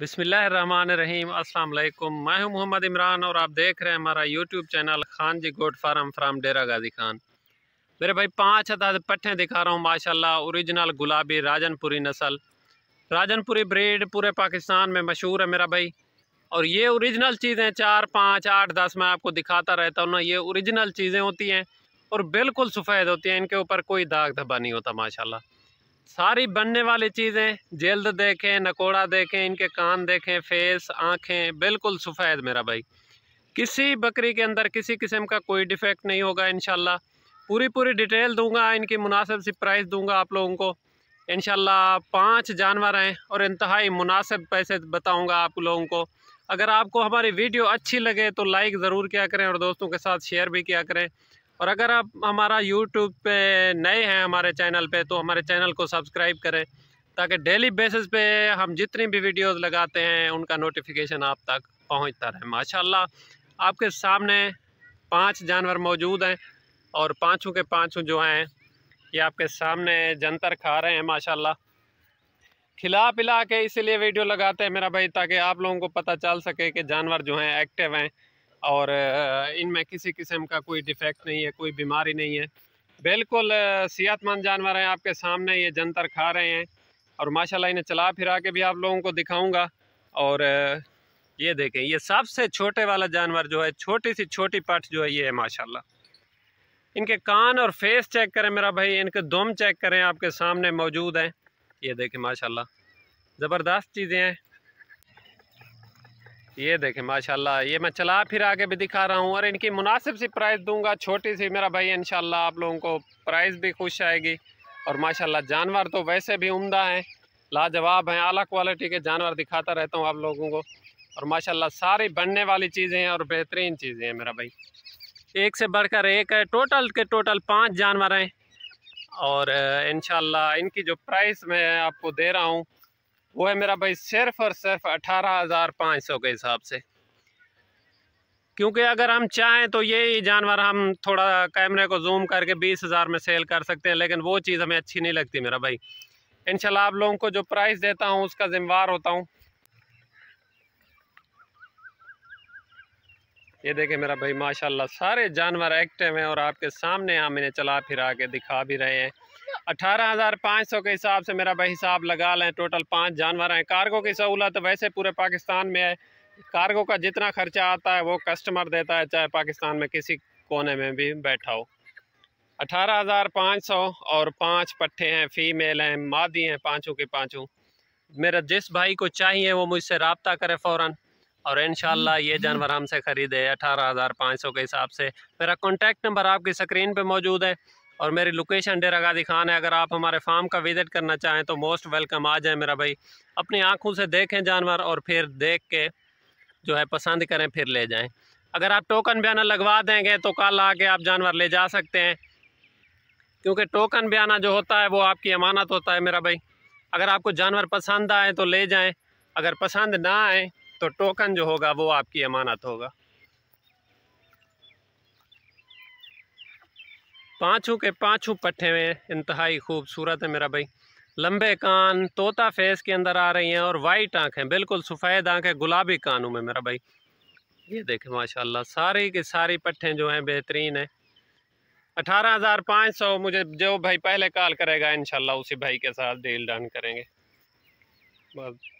बिसमीम वालेकुम मैं हूँ मोहम्मद इमरान और आप देख रहे हैं हमारा YouTube channel Khan ji goat farm from Dera Ghazi Khan. मेरे भाई, पाँच अदाद पट्ठे दिखा रहा हूँ, माशाल्लाह, ओरिजिनल गुलाबी राजनपुरी नस्ल। राजनपुरी ब्रीड पूरे पाकिस्तान में मशहूर है मेरा भाई। और ये ओरिजिनल चीज़ें चार, पाँच, आठ, दस मैं आपको दिखाता रहता हूँ ना, ये ओरिजिनल चीज़ें होती हैं और बिल्कुल सफ़ेद होती हैं, इनके ऊपर कोई दाग धब्बा नहीं होता, माशाल्लाह। सारी बनने वाली चीज़ें, जल्द देखें, नकोड़ा देखें, इनके कान देखें, फेस, आँखें, बिल्कुल सफ़ेद मेरा भाई। किसी बकरी के अंदर किसी किस्म का कोई डिफेक्ट नहीं होगा इन पूरी पूरी डिटेल दूँगा, इनकी मुनासिब सी प्राइस दूँगा आप लोगों को। इन पाँच जानवर हैं और इंतहाई मुनासिब पैसे बताऊँगा आप लोगों को। अगर आपको हमारी वीडियो अच्छी लगे तो लाइक ज़रूर किया करें और दोस्तों के साथ शेयर भी किया करें। और अगर आप हमारा यूट्यूब पे नए हैं हमारे चैनल पे तो हमारे चैनल को सब्सक्राइब करें, ताकि डेली बेसिस पे हम जितनी भी वीडियोस लगाते हैं, उनका नोटिफिकेशन आप तक पहुँचता रहे। माशाल्लाह, आपके सामने पाँच जानवर मौजूद हैं और पाँचों के पाँचों जो हैं, ये आपके सामने जंतर खा रहे हैं, माशाल्लाह। खिला पिला के इसीलिए वीडियो लगाते हैं मेरा भाई, ताकि आप लोगों को पता चल सके कि जानवर जो हैं एक्टिव हैं। और इनमें किसी किस्म का कोई डिफेक्ट नहीं है, कोई बीमारी नहीं है। बिल्कुल सेहतमंद जानवर हैं आपके सामने, ये जंतर खा रहे हैं। और माशाल्लाह इन्हें चला फिरा के भी आप लोगों को दिखाऊँगा। और ये देखें, ये सबसे छोटे वाला जानवर जो है, छोटी सी छोटी पट जो है, ये है माशाल्लाह। इनके कान और फेस चेक करें मेरा भाई, इनके दुम चेक करें, आपके सामने मौजूद हैं। ये देखें, माशाल्लाह, ज़बरदस्त चीज़ें हैं। ये देखें, माशाल्लाह, ये मैं चला फिर आगे भी दिखा रहा हूँ और इनकी मुनासिब सी प्राइस दूँगा, छोटी सी मेरा भाई, इंशाल्लाह आप लोगों को प्राइस भी खुश आएगी। और माशाल्लाह, जानवर तो वैसे भी उम्दा हैं, लाजवाब हैं अला क्वालिटी के जानवर दिखाता रहता हूँ आप लोगों को। और माशाल्लाह, सारी बनने वाली चीज़ें हैं और बेहतरीन चीज़ें हैं मेरा भाई। एक से बढ़कर एक है टोटल के टोटल पाँच जानवर हैं। और इन इनकी जो प्राइस मैं आपको दे रहा हूँ वो है मेरा भाई सिर्फ़ और सिर्फ़ अठारह हज़ार पाँच सौ के हिसाब से। क्योंकि अगर हम चाहें तो ये जानवर हम थोड़ा कैमरे को जूम करके बीस हज़ार में सेल कर सकते हैं, लेकिन वो चीज़ हमें अच्छी नहीं लगती मेरा भाई। इन आप लोगों को जो प्राइस देता हूँ, उसका जिम्मेवार होता हूँ। ये देखें मेरा भाई, माशाल्लाह, सारे जानवर एक्टिव हैं और आपके सामने हम इन्हें चला फिरा के दिखा भी रहे हैं। अठारह हज़ार पाँच सौ के हिसाब से मेरा भाई हिसाब लगा लें टोटल पाँच जानवर हैं। कार्गो की सहूलत वैसे पूरे पाकिस्तान में है। कार्गो का जितना खर्चा आता है, वो कस्टमर देता है, चाहे पाकिस्तान में किसी कोने में भी बैठा हो। अठारह हज़ार पाँच सौ और पाँच पट्टे हैं फ़ीमेल हैं, मादी हैं, पाँचों के पाँचों। मेरा जिस भाई को चाहिए, वो मुझसे रबता करे फ़ौर और इन ये जानवर हमसे ख़रीदे अठारह हज़ार पाँच सौ के हिसाब से। मेरा कॉन्टैक्ट नंबर आपकी स्क्रीन पर मौजूद है। और मेरी लोकेशन डेरा गादी खान है। अगर आप हमारे फार्म का विज़िट करना चाहें तो मोस्ट वेलकम आ जाए मेरा भाई। अपनी आँखों से देखें जानवर और फिर देख के जो है पसंद करें फिर ले जाएँ। अगर आप टोकन बयाना लगवा देंगे तो कल आके आप जानवर ले जा सकते हैं। क्योंकि टोकन बयाना जो होता है वो आपकी अमानत होता है मेरा भाई। अगर आपको जानवर पसंद आए तो ले जाएँ। अगर पसंद ना आए तो टोकन जो होगा वो आपकी अमानत होगा। पाँचों के पाँचों पट्टे में इंतहाई खूबसूरत है मेरा भाई। लंबे कान तोता फेस के अंदर आ रही हैं और वाइट आँखें, बिल्कुल सफ़ेद आँखें, गुलाबी कानों में मेरा भाई। ये देखें, माशाल्लाह, सारी की सारी पट्टे जो हैं बेहतरीन है। अठारह हज़ार पाँच सौ मुझे जो भाई पहले कॉल करेगा इन उसी भाई के साथ डील डन करेंगे। बस।